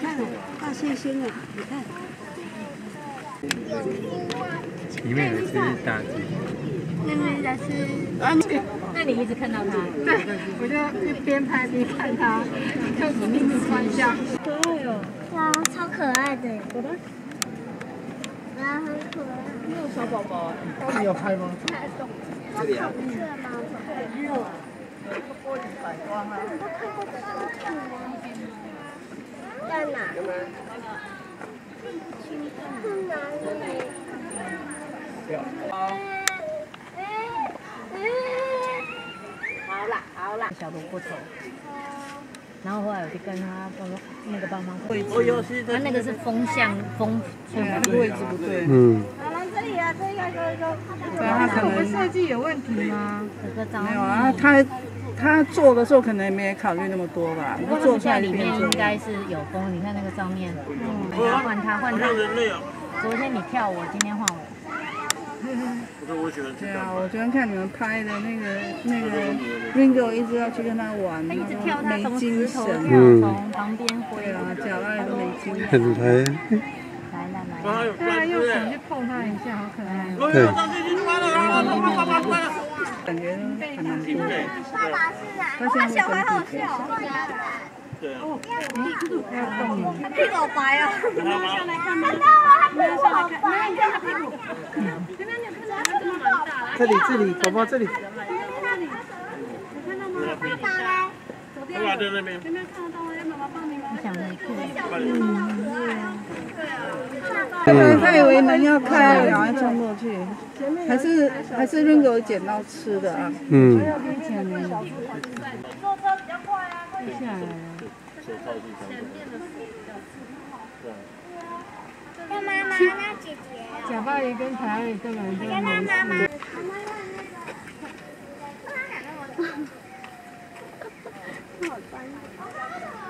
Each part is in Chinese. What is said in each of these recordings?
看，大猩猩啊，你看。里面有一只大鸡。那边在吃。那你一直看到它？对，我就一边拍边看它，就一直穿相。可爱哦。哇，超可爱的。哇，很可爱。没有小宝宝。你有拍吗？这里啊。很热。玻璃反光啊。在哪？在哪里？好。好啦好啦，小萝卜头。然后后来我就跟他帮那个帮忙绘制，他那个是风向风，对啊，位置不对。嗯。好了，这里啊，这个这个。对啊，他可能设计有问题吗？没有啊，他他做的时候可能也没考虑那么多吧。不过现在里面应该是有风，你看那个上面，嗯，换他换他。昨天你跳我，今天换我。对啊，我昨天看你们拍的那个那个 Ringo 一直要去跟他玩，他一直跳，他从精神，嗯，从旁边挥啊，脚爱都没精神。很来。来来来。对啊，用手去碰他一下，好可爱。对。感觉还蛮多的。爸爸是哪？他小孩好笑。对啊。要动他屁股好白哦。看到吗？看到啊，他屁股好白。这里这里，宝宝这里。这里。有看到吗？爸爸嘞？爸爸在那边。有没有看得到？让妈妈帮你？想回去。嗯，对啊。他他以为门要开，然后冲过去。还是还是 Ringo 捡到吃的啊。嗯。坐车比较快啊，快下来了。要妈妈，那姐姐。贾爸也跟台里根本就没事。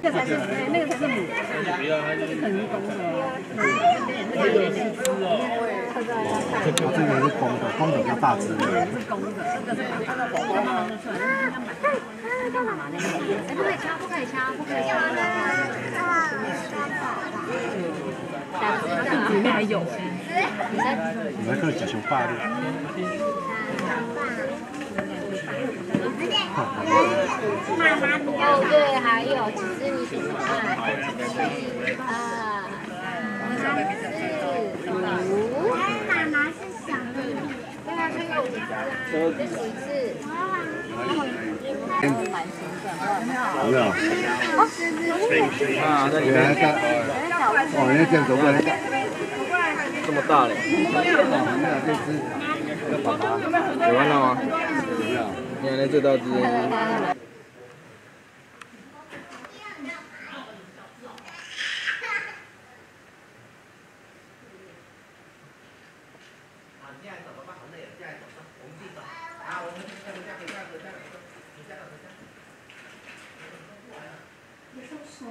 这才是哎，那个才是母的，这是很公的，那个有四只哦。这个这个是公的，公的比较大只。这个是公的，这个是看到宝宝慢慢就出来，让他买。哎，干嘛呢？哎，不可以掐，不可以掐，不可以掐。下次里面还有。你们可以讲熊爸的。哦，对，还有，其实你怎么看？啊，五，妈妈是小的，对啊，这个五只，这数一次。有没有？啊，那里面看，哦，人家见走过来，这么大嘞。有完了。吗？你看那这道题。好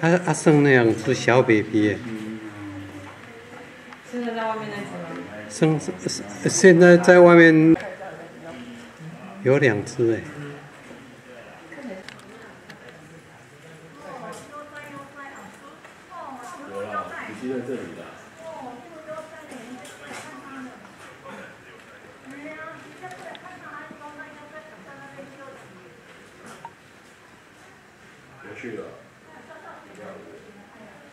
他他生了两只小 baby。现在在外面那只吗？现在在外面有两只哎。去。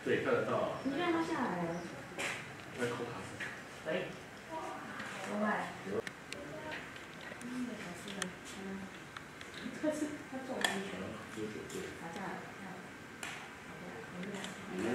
对，看得到。你让他下来了。那扣他。可以。另外。这是他做完全。打下来。你们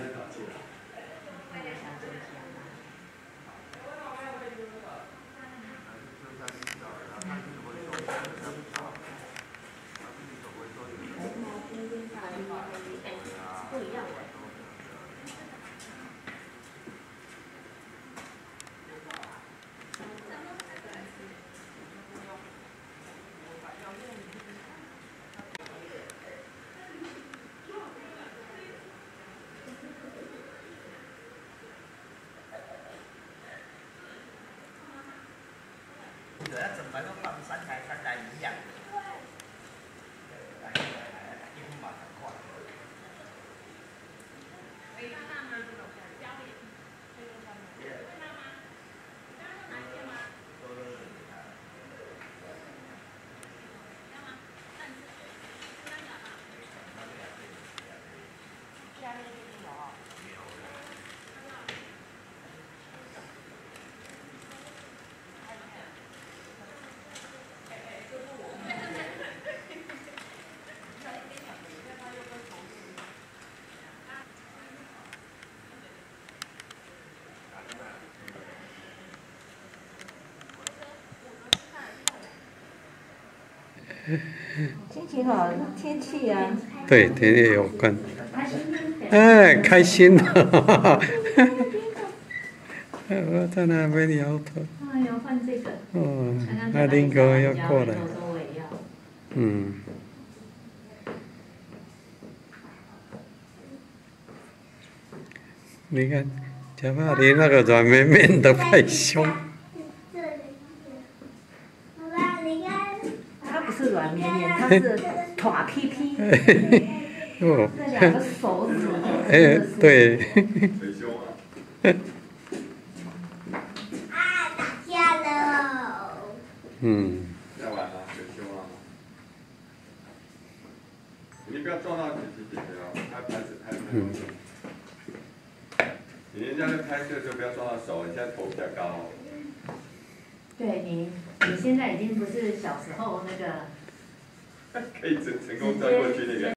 心情好，天气啊。对，天气有关。哎，开心了！我在那边摇头。哎呦，换这个。哦，那林哥要过来。嗯。你看，贾巴黎那个软绵绵的害羞。它不是软绵绵，它是团屁屁。哦。这两个手指。哎，对。很凶啊。啊，打架了。嗯。要玩了，很凶啊。你不要撞到姐姐姐姐哦，拍拍子拍拍。你人家在拍摄就不要撞到手，你现在头比较高哦。对你，你现在已经不是小时候那个。可以整成功钻过去那个。